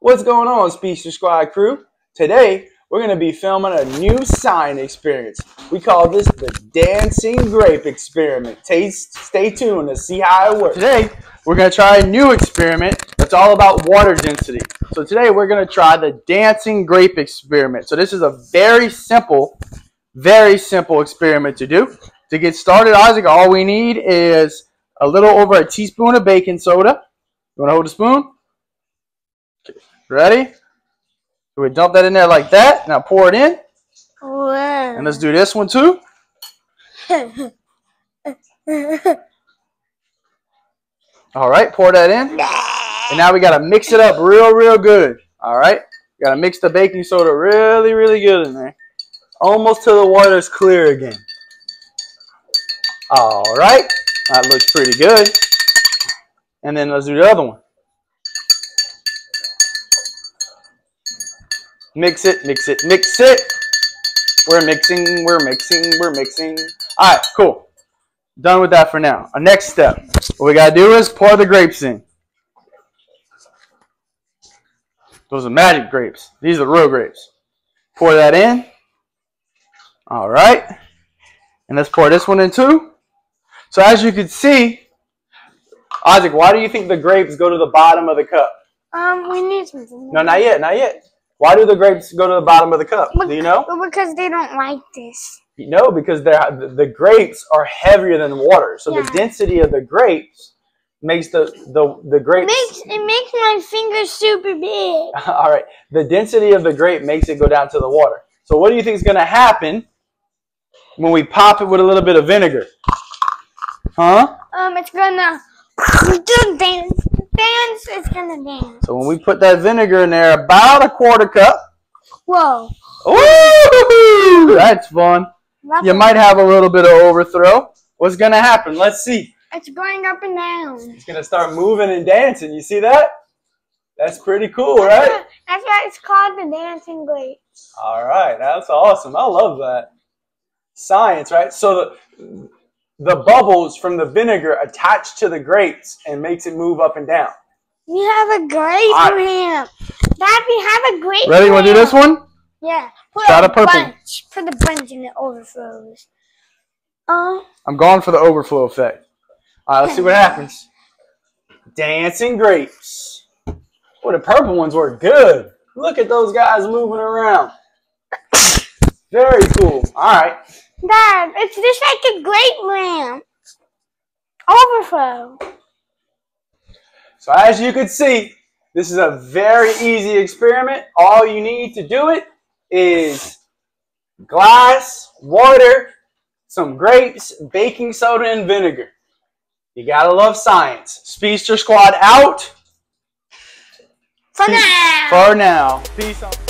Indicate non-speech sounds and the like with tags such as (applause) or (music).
What's going on, Speedster Squad crew? Today, we're going to be filming a new sign experience. We call this the Dancing Grape Experiment. Taste, stay tuned to see how it works. Today, we're going to try a new experiment that's all about water density. So today, we're going to try the Dancing Grape Experiment. So this is a very simple, very simple experiment to do. To get started, Isaac, all we need is a little over a teaspoon of baking soda. You want to hold a spoon? Ready? So we dump that in there like that. Now pour it in. And let's do this one too. (laughs) All right, pour that in. And now we got to mix it up real, real good. All right. Got to mix the baking soda really, really good in there. Almost till the water's clear again. All right. That looks pretty good. And then let's do the other one. Mix it, mix it, mix it. We're mixing, we're mixing, we're mixing. All right, cool. Done with that for now. Our next step, what we gotta do is pour the grapes in. Those are magic grapes. These are real grapes. Pour that in. All right. And let's pour this one in too. So as you can see, Isaac, why do you think the grapes go to the bottom of the cup? Um, we need something. No, not yet, not yet. Why do the grapes go to the bottom of the cup? Do you know? Well, because they don't like this. No, because the, the grapes are heavier than water. So Yeah. the density of the grapes makes the, the, the grapes... Makes it makes my fingers super big. (laughs) All right. The density of the grape makes it go down to the water. So what do you think is going to happen when we pop it with a little bit of vinegar? Huh? Um, it's gonna (laughs) do dance, dance. It's gonna dance. So when we put that vinegar in there, about a quarter cup. Whoa. Ooh, that's fun. That's You might have a little bit of overthrow. What's going to happen? Let's see. It's going up and down. It's going to start moving and dancing. You see that? That's pretty cool, right? That's why it's called the dancing grape. All right, that's awesome. I love that. Science, right? So the the bubbles from the vinegar attach to the grapes and makes it move up and down. We have a grape Alright. ramp. Dad, we have a grape Ready? You want to do this one? Yeah. Put Try a the purple. bunch. Put the bunch and it overflows. Um, I'm going for the overflow effect. All right, let's see what happens. Dancing grapes. Oh, the purple ones were good. Look at those guys moving around. Very cool. All right. Dad, it's just like a grape ramp. Overflow. So as you can see, this is a very easy experiment. All you need to do it is glass, water, some grapes, baking soda, and vinegar. You gotta love science. Speedster Squad out For Peace. now. for now. Peace out.